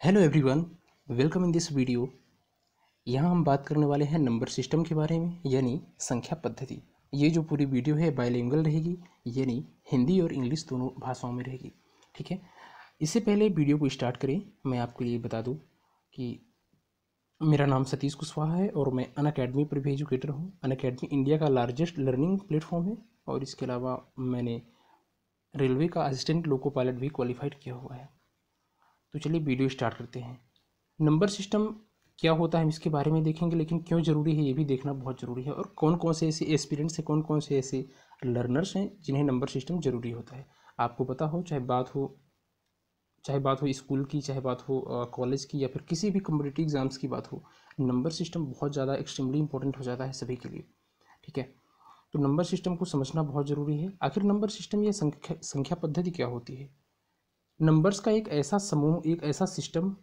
Hello everyone welcome in this video यहाँ हम बात करने वाले हैं नंबर सिस्टम के बारे में, यानी संख्या पद्धति। ये जो पूरी वीडियो है बायलिंगुअल रहेगी, यानी हिंदी और इंग्लिश दोनों भाषाओं में रहेगी। ठीक है? इससे पहले वीडियो को स्टार्ट करें, मैं आपको ये बता दूँ कि मेरा नाम सतीश कुशवाहा है और मैं अन अकेडमी पर भी एजुकेटर हूँ। अन अकेडमी इंडिया का लार्जेस्ट लर्निंग प्लेटफॉर्म है और इसके अलावा मैंने रेलवे का असिस्टेंट लोको पायलट भी क्वालिफाइड किया हुआ है। तो चलिए वीडियो स्टार्ट करते हैं। नंबर सिस्टम क्या होता है हम इसके बारे में देखेंगे, लेकिन क्यों ज़रूरी है ये भी देखना बहुत ज़रूरी है। और कौन कौन से ऐसे एक्सपीरियंस हैं कौन कौन से ऐसे लर्नर्स हैं जिन्हें नंबर सिस्टम ज़रूरी होता है? आपको पता हो, चाहे बात हो, चाहे बात हो स्कूल की, चाहे बात हो कॉलेज की या फिर किसी भी कम्पिटेटिव एग्ज़ाम्स की बात हो, नंबर सिस्टम बहुत ज़्यादा एक्सट्रीमली इंपॉर्टेंट हो जाता है सभी के लिए। ठीक है? तो नंबर सिस्टम को समझना बहुत ज़रूरी है। आखिर नंबर सिस्टम या संख्या संख्या पद्धति क्या होती है? नंबर्स का एक ऐसा समूह, एक ऐसा सिस्टम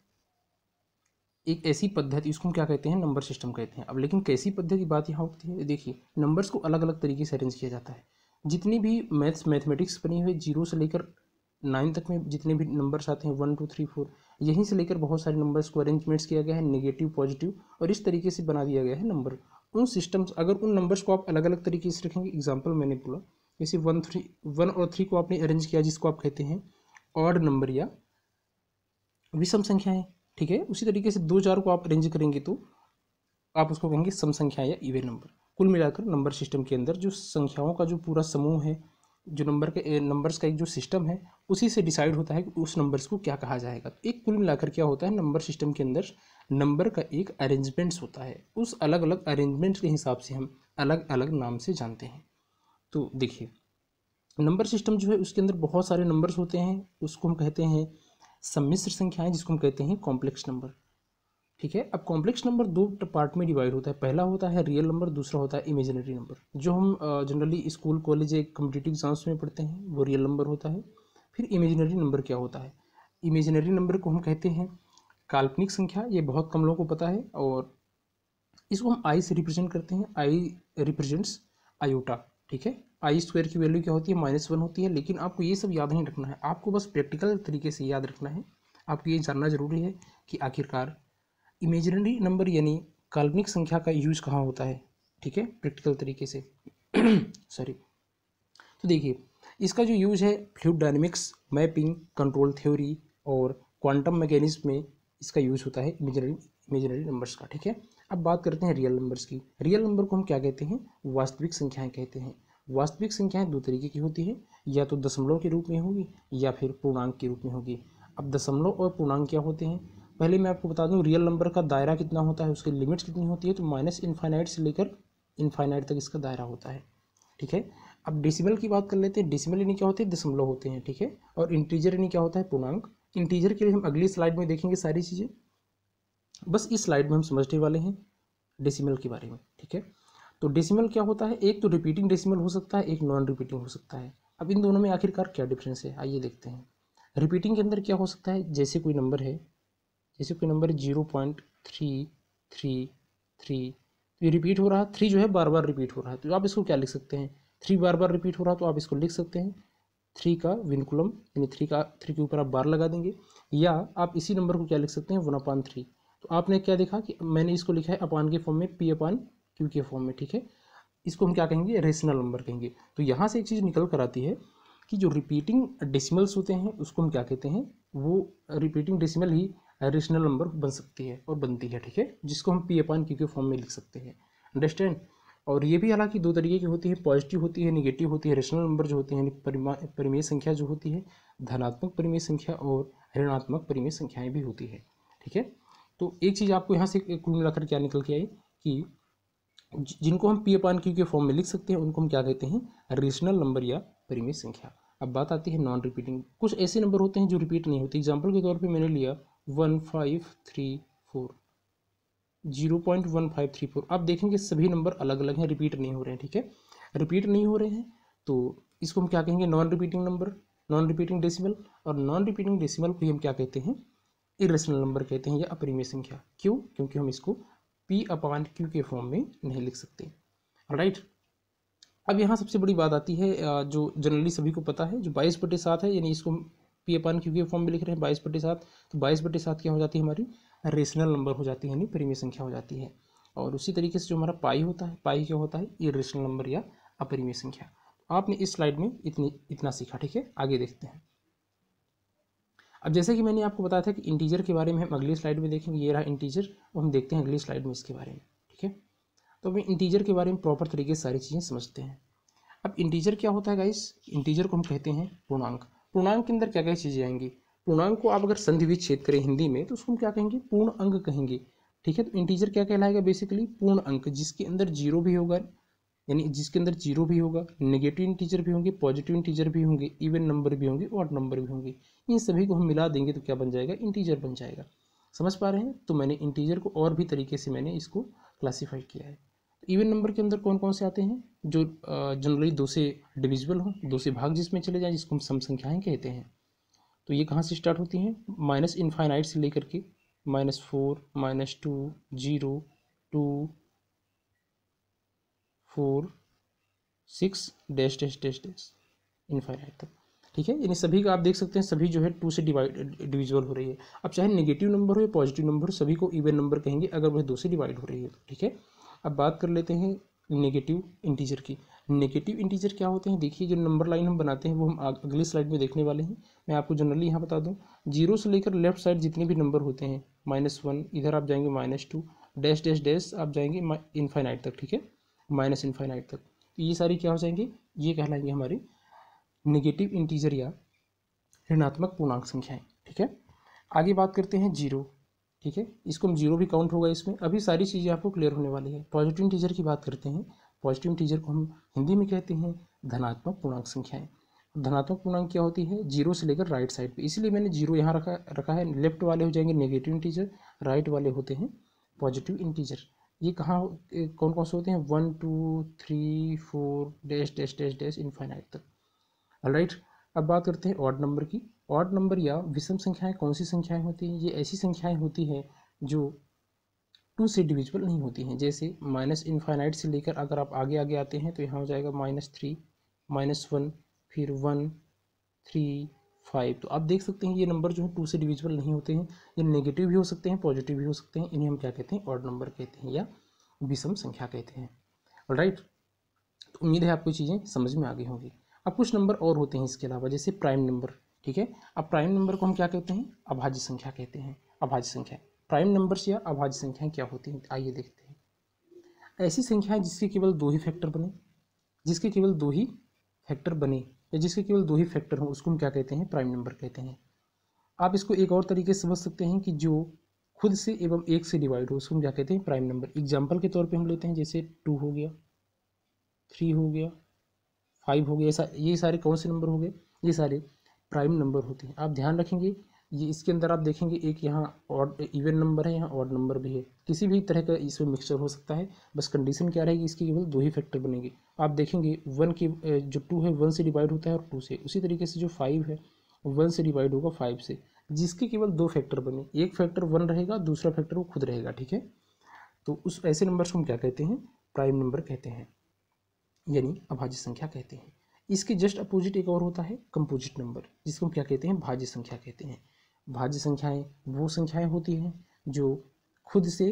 एक ऐसी पद्धति इसको हम क्या कहते हैं? नंबर सिस्टम कहते हैं। अब लेकिन कैसी पद्धति बात यहाँ होती है? देखिए नंबर्स को अलग अलग तरीके से अरेंज किया जाता है। जितनी भी मैथ्स मैथमेटिक्स बनी हुई ज़ीरो से लेकर नाइन तक में जितने भी नंबर्स आते हैं वन टू थ्री फोर यहीं से लेकर बहुत सारे नंबर्स को अरेंजमेंट्स किया गया है नेगेटिव पॉजिटिव और इस तरीके से बना दिया गया है नंबर उन सिस्टम्स अगर उन नंबर्स को आप अलग अलग तरीके से रखेंगे एग्ज़ाम्पल मैंने बोला, जैसे वन थ्री वन और थ्री को आपने अरेंज किया, जिसको आप कहते हैं ऑड नंबर या विषम संख्या है, ठीक है? उसी तरीके से दो चार को आप अरेंज करेंगे तो आप उसको कहेंगे सम संख्या या इवन नंबर कुल मिलाकर नंबर सिस्टम के अंदर जो संख्याओं का जो पूरा समूह है, जो नंबर के नंबर्स का एक जो सिस्टम है, उसी से डिसाइड होता है कि उस नंबर्स को क्या कहा जाएगा। तो एक कुल मिलाकर क्या होता है? नंबर सिस्टम के अंदर नंबर का एक अरेंजमेंट्स होता है। उस अलग अलग अरेंजमेंट्स के हिसाब से हम अलग अलग नाम से जानते हैं। तो देखिए नंबर सिस्टम जो है उसके अंदर बहुत सारे नंबर्स होते हैं, उसको हम कहते हैं सम्मिश्र संख्याएँ, जिसको हम कहते हैं कॉम्प्लेक्स नंबर ठीक है? अब कॉम्प्लेक्स नंबर दो पार्ट में डिवाइड होता है। पहला होता है रियल नंबर दूसरा होता है इमेजिनरी नंबर जो हम जनरली स्कूल कॉलेज एक कम्पिटिटिव एग्ज़ाम्स में पढ़ते हैं, वो रियल नंबर होता है। फिर इमेजिनरी नंबर क्या होता है? इमेजिनरी नंबर को हम कहते हैं काल्पनिक संख्या, ये बहुत कम लोगों को पता है, और इसको हम आई से रिप्रेजेंट करते हैं आई रिप्रेजेंट्स आयोटा ठीक है? आई स्क्वायर की वैल्यू क्या होती है? माइनस वन होती है। लेकिन आपको ये सब याद नहीं रखना है। आपको बस प्रैक्टिकल तरीके से याद रखना है। आपको ये जानना ज़रूरी है कि आखिरकार इमेजिनरी नंबर यानी काल्पनिक संख्या का यूज़ कहाँ होता है? ठीक है? प्रैक्टिकल तरीके से। सॉरी तो देखिए, इसका जो यूज़ है fluid dynamics mapping control theory और क्वांटम मैकेनिज्म में इसका यूज़ होता है इमेजिनरी इमेजिनरी नंबर्स का। ठीक है? अब बात करते हैं रियल नंबर्स की। रियल नंबर को हम क्या कहते हैं? वास्तविक संख्याएँ कहते हैं। वास्तविक संख्याएँ दो तरीके की होती है, या तो दशमलव के रूप में होगी, या फिर पूर्णांक के रूप में होगी। अब दशमलव और पूर्णांक क्या होते हैं? पहले मैं आपको बता दूँ रियल नंबर का दायरा कितना होता है, उसकी लिमिट्स कितनी होती है तो माइनस इन्फाइनाइट से लेकर इन्फाइनाइट तक इसका दायरा होता है। ठीक है? अब डिसिमल की बात कर लेते हैं डिसिमल यानी क्या होते हैं? दशमलव होते हैं, ठीक है? और इंटीजर यानी क्या होता है? पूर्णांक। इंटीजर के लिए हम अगली स्लाइड में देखेंगे सारी चीज़ें। बस इस स्लाइड में हम समझने वाले हैं डेसिमल के बारे में, ठीक है? तो डेसिमल क्या होता है? एक तो रिपीटिंग डेसिमल हो सकता है, एक नॉन रिपीटिंग हो सकता है। अब इन दोनों में आखिरकार क्या डिफरेंस है? आइए देखते हैं। रिपीटिंग के अंदर क्या हो सकता है? जैसे कोई नंबर है, जैसे कोई number zero point three three three तो ये रिपीट हो रहा है। थ्री जो है बार बार रिपीट हो रहा है। तो आप इसको क्या लिख सकते हैं? थ्री बार बार रिपीट हो रहा है तो आप इसको लिख सकते हैं। थ्री का विनकुलम यानी थ्री का थ्री के ऊपर आप बार लगा देंगे। या आप इसी नंबर को क्या लिख सकते हैं? वन अपान थ्री तो आपने क्या देखा कि मैंने इसको लिखा है अपान के फॉर्म में पी अपान क्यू के फॉर्म में, ठीक है? इसको हम क्या कहेंगे? रेशनल नंबर कहेंगे। तो यहाँ से एक चीज़ निकल कर आती है कि जो रिपीटिंग डेसिमल्स होते हैं, उसको हम क्या कहते हैं? वो रिपीटिंग डेसिमल ही रेशनल नंबर बन सकती है और बनती है, ठीक है? जिसको हम पी अपान क्यू के फॉर्म में लिख सकते हैं। अंडरस्टैंड और ये भी हालाँकि दो तरीके की होती है। पॉजिटिव होती है निगेटिव होती है। रेशनल नंबर जो होते हैं परिमेय संख्या जो होती है, धनात्मक परिमेय संख्या और ऋणात्मक परिमेय संख्याएँ भी होती है, ठीक है? तो एक चीज़ आपको यहाँ से कुल मिलाकर क्या निकल के आई कि जिनको हम पी अपान क्यू के फॉर्म में लिख सकते हैं, उनको हम क्या कहते हैं? रेशनल नंबर या परिमेय संख्या। अब बात आती है नॉन रिपीटिंग कुछ ऐसे नंबर होते हैं जो रिपीट नहीं होते। एग्ज़ाम्पल के तौर पर मैंने लिया one five three four zero point one five three four आप देखेंगे सभी नंबर अलग अलग हैं रिपीट नहीं हो रहे हैं, ठीक है? रिपीट नहीं हो रहे हैं तो इसको हम क्या कहेंगे? Non repeating number non repeating decimal और नॉन रिपीटिंग डेसिमल को हम क्या कहते हैं? इरेशनल नंबर कहते हैं या अपरिमेय संख्या। क्यों? क्योंकि हम इसको पी अपान क्यू के फॉर्म में नहीं लिख सकते। राइट अब यहाँ सबसे बड़ी बात आती है जो जनरली सभी को पता है, जो बाईस बटे सात है, यानी इसको पी अपान क्यू के फॉर्म में लिख रहे हैं, बाईस बटे सात। तो बाईस बटे सात क्या हो जाती है हमारी? रेशनल नंबर हो जाती है, यानी परिमेय संख्या हो जाती है। और उसी तरीके से जो हमारा पाई होता है पाई क्या होता है? ये रेशनल नंबर या अपरिमेय संख्या। आपने इस स्लाइड में इतनी, इतना सीखा, ठीक है? आगे देखते हैं। अब जैसे कि मैंने आपको बताया था कि इंटीजर के बारे में हम अगली स्लाइड में देखेंगे, ये रहा इंटीजर और हम देखते हैं अगली स्लाइड में इसके बारे में, ठीक है? तो हम इंटीजर के बारे में प्रॉपर तरीके से सारी चीज़ें समझते हैं। अब इंटीजर क्या होता है गाइस इंटीजर को हम कहते हैं पूर्णांक। पूर्णांक के अंदर क्या क्या चीज़ें आएँगी? पूर्णांक को आप अगर संधि विच्छेद करें हिंदी में तो उसको हम क्या कहेंगे? पूर्ण अंक कहेंगे, ठीक है? तो इंटीजर क्या कहलाएगा बेसिकली पूर्ण अंक, जिसके अंदर ज़ीरो भी होगा यानी जिसके अंदर ज़ीरो भी होगा नेगेटिव इंटीजर भी होंगे पॉजिटिव इंटीजर भी होंगे इवन नंबर भी होंगे और नंबर भी होंगे, इन सभी को हम मिला देंगे तो क्या बन जाएगा? इंटीजर बन जाएगा। समझ पा रहे हैं? तो मैंने इंटीजर को और भी तरीके से मैंने इसको क्लासीफाई किया है। इवन नंबर के अंदर कौन कौन से आते हैं? जो जनरली दो से डिविजिबल हो, दो से भाग जिसमें चले जाएँ, जिसको हम सम संख्याएँ कहते हैं। तो ये कहाँ से स्टार्ट होती हैं? माइनस इनफाइनाइट से लेकर के minus four minus two zero two four, six, dash dash dash dash infinite तक। ठीक है? यानी सभी का आप देख सकते हैं, सभी जो है टू से डिवाइड डिविजिबल हो रही है। अब चाहे नेगेटिव नंबर हो या पॉजिटिव नंबर सभी को इवन नंबर कहेंगे, अगर वह दो से डिवाइड हो रही है, ठीक है? अब बात कर लेते हैं नेगेटिव इंटीजर की। नेगेटिव इंटीजर क्या होते हैं? देखिए, जो नंबर लाइन हम बनाते हैं, वो हम अगली स्लाइड में देखने वाले हैं। मैं आपको जनरली यहाँ बता दूँ ज़ीरो से लेकर लेफ़्ट साइड जितने भी नंबर होते हैं माइनस वन इधर आप जाएँगे minus two dash dash dash, आप जाएँगे इनफाइनाइट तक, ठीक है? माइनस इनफाइनाइट तक। तो ये सारी क्या हो जाएँगे? ये कहलाएँगे हमारी निगेटिव इंटीजर या ऋणात्मक पूर्णांक संख्याएँ, ठीक है? आगे बात करते हैं ज़ीरो, ठीक है? इसको हम ज़ीरो भी काउंट होगा इसमें। अभी सारी चीज़ें आपको क्लियर होने वाली है। पॉजिटिव इंटीजर की बात करते हैं। पॉजिटिव इंटीजर को हम हिंदी में कहते हैं धनात्मक पूर्णांक संख्याएँ। धनात्मक पूर्णांक क्या होती है? ज़ीरो से लेकर राइट साइड पे। इसलिए मैंने ज़ीरो यहाँ रखा रखा है। लेफ़्ट वाले हो जाएँगे नेगेटिव इंटीजर, राइट वाले होते हैं पॉजिटिव इंटीजर। ये कहाँ कौन कौन से होते हैं? One two three four dash dash dash dash infinite तक। राइट अब बात करते हैं ऑड नंबर की। ऑड नंबर या विषम संख्याएँ कौन सी संख्याएँ होती हैं? ये ऐसी संख्याएँ होती हैं जो टू से डिविजिबल नहीं होती हैं। जैसे माइनस इनफाइनाइट से लेकर अगर आप आगे आगे आते हैं तो यहाँ हो जाएगा माइनस थ्री माइनस वन फिर वन थ्री फाइव तो आप देख सकते हैं ये नंबर जो है टू से डिविजिबल नहीं होते हैं। ये नेगेटिव भी हो सकते हैं पॉजिटिव भी हो सकते हैं। इन्हें हम क्या कहते हैं? ऑड नंबर कहते हैं या विषम संख्या कहते हैं। राइट तो उम्मीद है आपको चीज़ें समझ में आ गई होंगी। अब कुछ नंबर और होते हैं इसके अलावा, जैसे प्राइम नंबर ठीक है? अब प्राइम नंबर को हम क्या कहते हैं? अभाज्य संख्या कहते हैं। अभाज्य संख्या। प्राइम नंबर्स या अभाज्य संख्याएँ क्या होती हैं? आइए देखते हैं। ऐसी संख्याएँ जिसके केवल दो ही फैक्टर बने, जिसके केवल दो ही फैक्टर बने या जिसके केवल दो ही फैक्टर हों, उसको हम क्या कहते हैं? प्राइम नंबर कहते हैं। आप इसको एक और तरीके से समझ सकते हैं कि जो खुद से एवं एक से डिवाइड हो, उसको हम क्या कहते हैं? प्राइम नंबर एग्ज़ाम्पल के तौर पर हम लेते हैं, जैसे टू हो गया थ्री हो गया फाइव हो गया ये सारे कौन से नंबर हो गए? ये सारे प्राइम नंबर होते हैं। आप ध्यान रखेंगे ये इसके अंदर आप देखेंगे एक यहाँ ऑड इवन नंबर है, यहाँ ऑड नंबर भी है। किसी भी तरह का इसमें मिक्सचर हो सकता है, बस कंडीशन क्या रहेगी इसकी केवल दो ही फैक्टर बनेंगे। आप देखेंगे वन के जो टू है वन से डिवाइड होता है और टू से। उसी तरीके से जो फाइव है वन से डिवाइड होगा फाइव से। जिसके केवल दो फैक्टर बने। एक फैक्टर वन रहेगा, दूसरा फैक्टर वो खुद रहेगा, ठीक है? तो उस, ऐसे नंबर को हम क्या कहते हैं? प्राइम नंबर कहते हैं। यानी अभाज्य संख्या कहते हैं। इसके जस्ट अपोजिट एक और होता है कंपोजिट नंबर जिसको हम क्या कहते हैं? भाज्य संख्या कहते हैं। भाज्य संख्याएँ, वो संख्याएँ होती हैं जो खुद से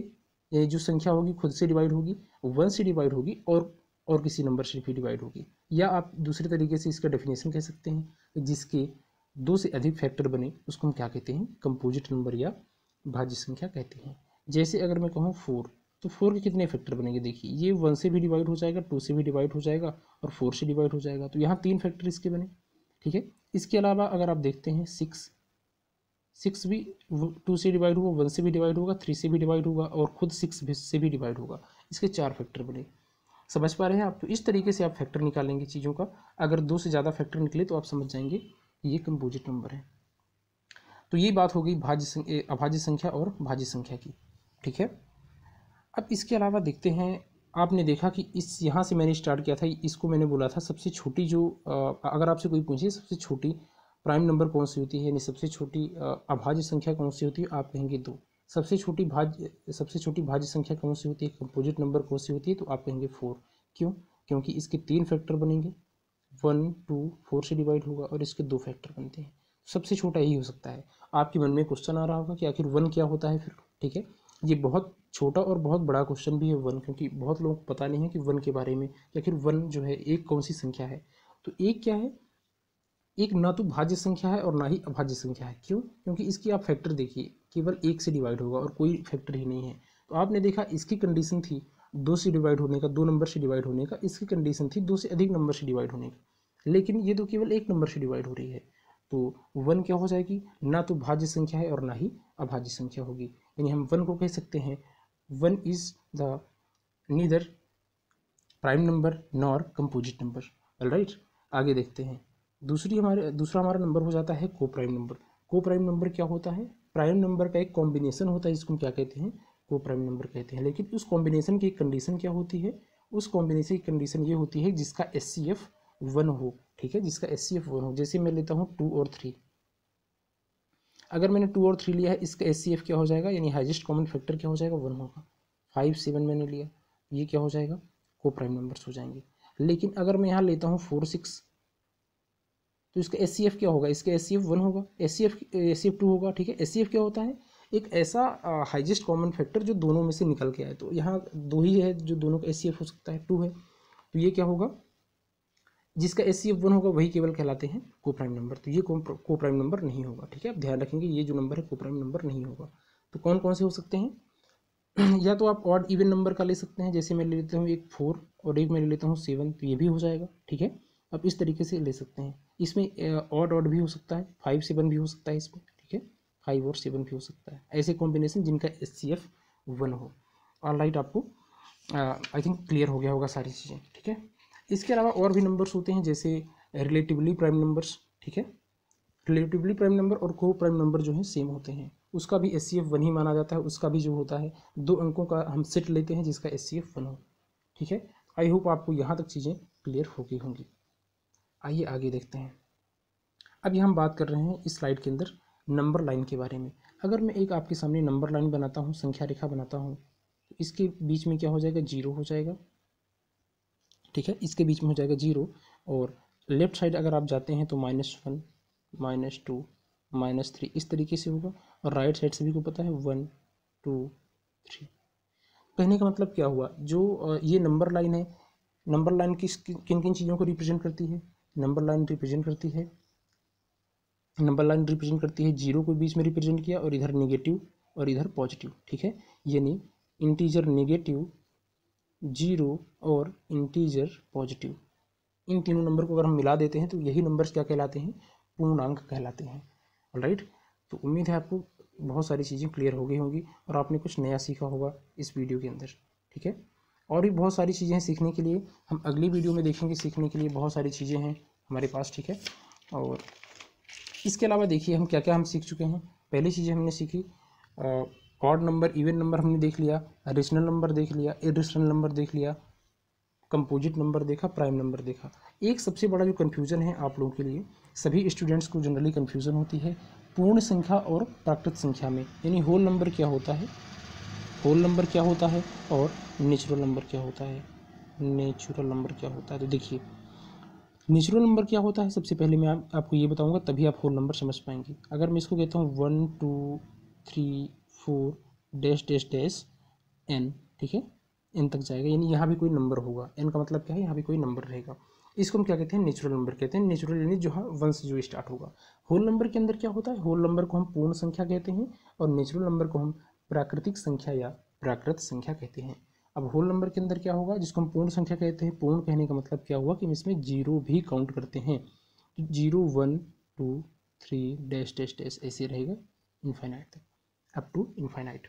जो संख्या होगी खुद से डिवाइड होगी वन से डिवाइड होगी और और किसी नंबर से भी डिवाइड होगी। या आप दूसरे तरीके से इसका डेफिनेशन कह सकते हैं, जिसके दो से अधिक फैक्टर बने, उसको हम क्या कहते हैं? कंपोजिट नंबर या भाज्य संख्या कहते हैं। जैसे अगर मैं कहूँ फोर तो फोर के कितने फैक्टर बनेंगे? देखिए, ये वन से भी डिवाइड हो जाएगा टू से भी डिवाइड हो जाएगा और फोर से डिवाइड हो जाएगा। तो यहाँ तीन फैक्टर इसके बने, ठीक है? इसके अलावा अगर आप देखते हैं सिक्स सिक्स भी टू से डिवाइड होगा, वन से भी डिवाइड होगा, थ्री से भी डिवाइड होगा और खुद सिक्स से भी डिवाइड होगा। इसके चार फैक्टर बने। समझ पा रहे हैं आप? तो इस तरीके से आप फैक्टर निकालेंगे चीज़ों का। अगर दो से ज़्यादा फैक्टर निकले तो आप समझ जाएँगे ये कंपोजिट नंबर है। तो ये बात हो गई भाज्य संख्या अभाज्य संख्या और भाज्य संख्या की। ठीक है? अब इसके अलावा देखते हैं, आपने देखा कि इस, यहाँ से मैंने स्टार्ट किया था, इसको मैंने बोला था सबसे छोटी जो अगर आपसे कोई पूछे, सबसे छोटी प्राइम नंबर कौन सी होती है? यानी सबसे छोटी अभाज्य संख्या कौन सी होती है? आप कहेंगे दो। सबसे छोटी भाज्य, सबसे छोटी भाज्य संख्या कौन सी होती है? कंपोजिट नंबर कौन सी होती है? तो आप कहेंगे फोर क्यों? क्योंकि इसके तीन फैक्टर बनेंगे। वन टू फोर से डिवाइड होगा और इसके दो फैक्टर बनते हैं। सबसे छोटा यही हो सकता है। आपके मन में क्वेश्चन आ रहा होगा कि आखिर वन क्या होता है फिर? ठीक है? ये बहुत छोटा और बहुत बड़ा क्वेश्चन भी है वन क्योंकि बहुत लोगों को पता नहीं है कि वन के बारे में या फिर वन जो है एक कौन सी संख्या है। तो एक क्या है? एक ना तो भाज्य संख्या है और ना ही अभाज्य संख्या है। क्यों? क्योंकि इसकी आप फैक्टर देखिए, केवल एक से डिवाइड होगा और कोई फैक्टर ही नहीं है। तो आपने देखा इसकी कंडीशन थी दो से डिवाइड होने का, दो नंबर से डिवाइड होने का, इसकी कंडीशन थी दो से अधिक नंबर से डिवाइड होने का। लेकिन ये तो केवल एक नंबर से डिवाइड हो रही है। तो वन क्या हो जाएगी? ना तो भाज्य संख्या है और ना ही अभाज्य संख्या होगी। यानी हम वन को कह सकते हैं one is the neither prime number nor composite number right आगे देखते हैं। दूसरी हमारे, दूसरा हमारा नंबर हो जाता है को प्राइम नंबर को प्राइम नंबर क्या होता है? प्राइम नंबर का एक कॉम्बिनेशन होता है, जिसको हम क्या कहते हैं? को प्राइम नंबर कहते हैं। लेकिन उस कॉम्बिनेशन की कंडीशन क्या होती है? उस कॉम्बिनेशन की कंडीशन ये होती है जिसका एस सी एफ़ वन हो, ठीक है? जिसका एस सी एफ़ वन हो। जैसे मैं लेता हूँ टू और थ्री अगर मैंने टू और थ्री लिया है, इसका एस सी एफ़ क्या हो जाएगा? यानी हाइजेस्ट कॉमन फैक्टर क्या हो जाएगा? वन होगा। फाइव सेवन मैंने लिया। ये क्या हो जाएगा? को प्राइम नंबर्स हो जाएँगे। लेकिन अगर मैं यहाँ लेता हूँ फोर सिक्स तो इसका एस क्या होगा? इसका एस वन होगा। एस सी टू होगा, ठीक है? एस क्या होता है? एक ऐसा हाइजेस्ट कॉमन फैक्टर जो दोनों में से निकल के आए तो यहाँ दो ही है जो दोनों का एस हो सकता है टू है। तो ये क्या होगा? जिसका एस वन होगा, वही केवल कहलाते हैं को प्राइम नंबर तो ये को प्राइम नंबर नहीं होगा, ठीक है? आप ध्यान रखेंगे, ये जो नंबर है को प्राइम नंबर नहीं होगा। तो कौन कौन से हो सकते हैं? या तो आप ऑड इवन नंबर का ले सकते हैं। जैसे मैं ले लेता हूँ एक फोर और एक मैं ले लेता हूँ सेवन तो ये भी हो जाएगा, ठीक है? आप इस तरीके से ले सकते हैं। इसमें ऑड ऑड भी हो सकता है फाइव सेवन भी हो सकता है इसमें, ठीक है? फाइव और सेवन भी हो सकता है। ऐसे कॉम्बिनेशन जिनका एस सी एफ़ वन हो। और लाइट आपको आई थिंक क्लियर हो गया होगा सारी चीज़ें, ठीक है? इसके अलावा और भी नंबर्स होते हैं, जैसे रिलेटिवली प्राइम नंबर्स ठीक है? रिलेटिवली प्राइम नंबर और को प्राइम नंबर जो है सेम होते हैं। उसका भी एस सी एफ़ वन ही माना जाता है, उसका भी जो होता है, दो अंकों का हम सेट लेते हैं जिसका एस सी एफ़ वन हो, ठीक है? आई होप आपको यहाँ तक चीज़ें क्लियर हो गई होंगी। आइए आगे देखते हैं। अभी हम बात कर रहे हैं इस स्लाइड के अंदर नंबर लाइन के बारे में। अगर मैं एक आपके सामने नंबर लाइन बनाता हूँ, संख्या रेखा बनाता हूँ तो इसके बीच में क्या हो जाएगा? ज़ीरो हो जाएगा। ठीक है? इसके बीच में हो जाएगा ज़ीरो और लेफ़्ट साइड अगर आप जाते हैं तो minus one minus two minus three इस तरीके से होगा। और राइट साइड सभी को पता है वन टू थ्री कहने का मतलब क्या हुआ? जो ये नंबर लाइन है नंबर लाइन किस, किन किन चीज़ों को रिप्रेजेंट करती है? नंबर लाइन रिप्रेजेंट करती है। नंबर लाइन रिप्रेजेंट करती है ज़ीरो को बीच में रिप्रेजेंट किया और इधर नेगेटिव और इधर पॉजिटिव ठीक है? यानी इंटीजर नेगेटिव ज़ीरो और इंटीजर पॉजिटिव इन तीनों नंबर को अगर हम मिला देते हैं तो यही नंबर्स क्या कहलाते हैं? पूर्णांक कहलाते हैं। राइट तो उम्मीद है आपको बहुत सारी चीज़ें क्लियर हो गई होंगी और आपने कुछ नया सीखा होगा इस वीडियो के अंदर, ठीक है? और भी बहुत सारी चीज़ें हैं सीखने के लिए। हम अगली वीडियो में देखेंगे सीखने के लिए बहुत सारी चीज़ें हैं हमारे पास, ठीक है? और इसके अलावा देखिए हम क्या क्या हम सीख चुके हैं। पहली चीज़ें हमने सीखी ऑड नंबर इवन नंबर हमने देख लिया रेशनल नंबर देख लिया इरेशनल नंबर देख लिया कंपोजिट नंबर देखा प्राइम नंबर देखा। एक सबसे बड़ा जो कन्फ्यूज़न है आप लोगों के लिए, सभी स्टूडेंट्स को जनरली कन्फ्यूज़न होती है पूर्ण संख्या और प्राकृत संख्या में। यानी होल नंबर क्या होता है? होल नंबर क्या होता है? और नेचुरल नंबर क्या होता है? नेचुरल नंबर क्या होता है? तो देखिए नेचुरल नंबर क्या होता है? सबसे पहले मैं आप, आपको ये बताऊँगा तभी आप होल नंबर समझ पाएँगे। अगर मैं इसको कहता हूँ one two three four dash dash dash N ठीक है? एन तक जाएगा यानी यहाँ भी कोई नंबर होगा। एन का मतलब क्या है? यहाँ भी कोई नंबर रहेगा। इसको हम क्या कहते हैं? नेचुरल नंबर कहते हैं। नेचुरल यानी जो है वन से जो स्टार्ट होगा। होल नंबर के अंदर क्या होता है? होल नंबर को हम पूर्ण संख्या कहते हैं और नेचुरल नंबर को हम प्राकृतिक संख्या या प्राकृत संख्या कहते हैं। अब होल नंबर के अंदर क्या होगा, जिसको हम पूर्ण संख्या कहते हैं, पूर्ण कहने का मतलब क्या हुआ कि हम इसमें ज़ीरो भी काउंट करते हैं। तो zero one two three dash dash dash ऐसे रहेगा इन्फाइनाइट तक अप टू इन्फाइनाइट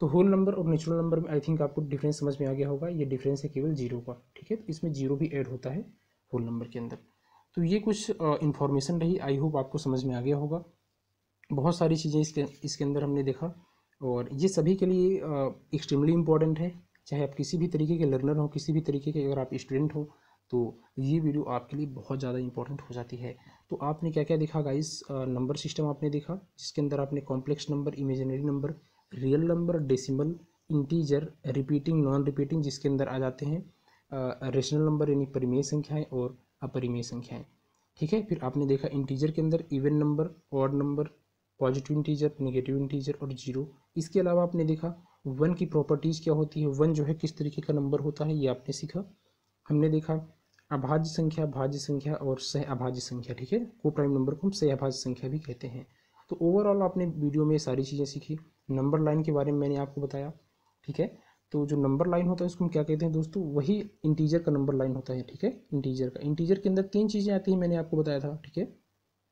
तो होल नंबर और नेचुरल नंबर में आई थिंक आपको डिफरेंस समझ में आ गया होगा, ये डिफरेंस है केवल ज़ीरो का, ठीक है? तो इसमें ज़ीरो भी ऐड होता है होल नंबर के अंदर। तो ये कुछ इन्फॉर्मेशन रही आई होप आपको समझ में आ गया होगा। बहुत सारी चीज़ें इसके इसके अंदर हमने देखा, और ये सभी के लिए एक्सट्रीमली इंपॉर्टेंट है। चाहे आप किसी भी तरीके के लर्नर हो, किसी भी तरीके के अगर आप स्टूडेंट हो तो ये वीडियो आपके लिए बहुत ज़्यादा इंपॉर्टेंट हो जाती है। तो आपने क्या क्या देखा गाइस नंबर सिस्टम आपने देखा, जिसके अंदर आपने complex number imaginary number real number decimal integer repeating non repeating जिसके अंदर आ जाते हैं। रेशनल नंबर यानी परिमेय संख्याएँ और अपरिमेय संख्याएँ। ठीक है? फिर आपने देखा इंटीजर के अंदर even number odd number positive integer negative integer और ज़ीरो इसके अलावा आपने देखा वन की प्रॉपर्टीज़ क्या होती है? वन जो है, किस तरीके का नंबर होता है, ये आपने सीखा। हमने देखा, अभाज्य संख्या, भाज्य संख्या और सह अभाज्य संख्या, ठीक है? को प्राइम नंबर को हम सह अभाज्य संख्या भी कहते हैं। तो ओवरऑल आपने वीडियो में सारी चीज़ें सीखी। नंबर लाइन के बारे में मैंने आपको बताया, ठीक है? तो जो नंबर लाइन होता है, उसको हम क्या कहते हैं दोस्तों? वही इंटीजर का नंबर लाइन होता है, ठीक है? इंटीजर का। इंटीजर के अंदर तीन चीज़ें आती हैं, मैंने आपको बताया था, ठीक है?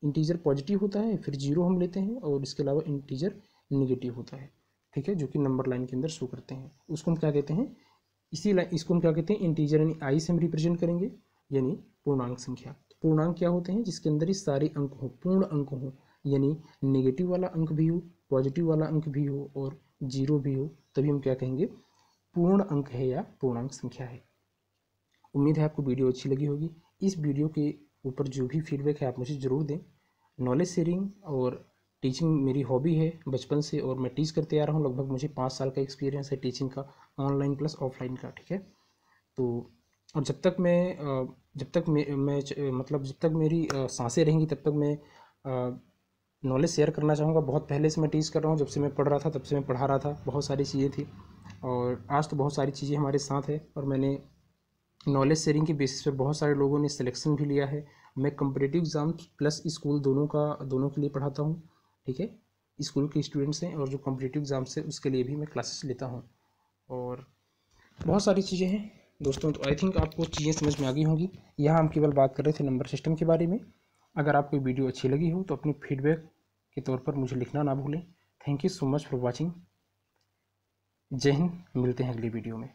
इंटीजर पॉजिटिव होता है, फिर ज़ीरो हम लेते हैं और इसके अलावा इंटीजर निगेटिव होता है। ठीक है, जो कि नंबर लाइन के अंदर शो करते हैं। उसको हम क्या कहते हैं? इसी लाइन इसको हम क्या कहते हैं? इंटीजर यानी आई से हम रिप्रेजेंट करेंगे, यानी पूर्णांक संख्या। तो पूर्णांक क्या होते हैं? जिसके अंदर ही सारे अंक हो, पूर्ण अंक हो, यानी नेगेटिव वाला अंक भी हो पॉजिटिव वाला अंक भी हो और ज़ीरो भी हो, तभी हम क्या कहेंगे? पूर्ण अंक है या पूर्णांक संख्या है। उम्मीद है आपको वीडियो अच्छी लगी होगी। इस वीडियो के ऊपर जो भी फीडबैक है, आप मुझे ज़रूर दें। नॉलेज शेयरिंग और टीचिंग मेरी हॉबी है बचपन से और मैं टीच करते आ रहा हूँ। लगभग मुझे पाँच साल का एक्सपीरियंस है टीचिंग का ऑनलाइन प्लस ऑफलाइन का ठीक है? तो और जब तक मैं जब तक मैं, मैं मतलब जब तक मेरी साँसें रहेंगी तब तक मैं नॉलेज शेयर करना चाहूँगा। बहुत पहले से मैं टीच कर रहा हूँ। जब से मैं पढ़ रहा था तब से मैं पढ़ा रहा था। बहुत सारी चीज़ें थी और आज तो बहुत सारी चीज़ें हमारे साथ है और मैंने नॉलेज शेयरिंग के बेसिस पे बहुत सारे लोगों ने सिलेक्शन भी लिया है। मैं कम्पिटेटिव एग्ज़ाम प्लस स्कूल दोनों का दोनों के लिए पढ़ाता हूँ। ठीक है? स्कूल के स्टूडेंट्स हैं और जो कम्पिटेटिव एग्ज़ाम्स है, उसके लिए भी मैं क्लासेस लेता हूँ। और बहुत सारी चीज़ें हैं। दोस्तों तो आई थिंक आपको चीज़ें समझ में आ गई होंगी। यहाँ हम केवल बात कर रहे थे नंबर सिस्टम के बारे में। अगर आपको वीडियो अच्छी लगी हो तो अपनी फीडबैक के तौर पर मुझे लिखना ना भूलें। Thank you so much for watching जय हिंद, मिलते हैं अगली वीडियो में।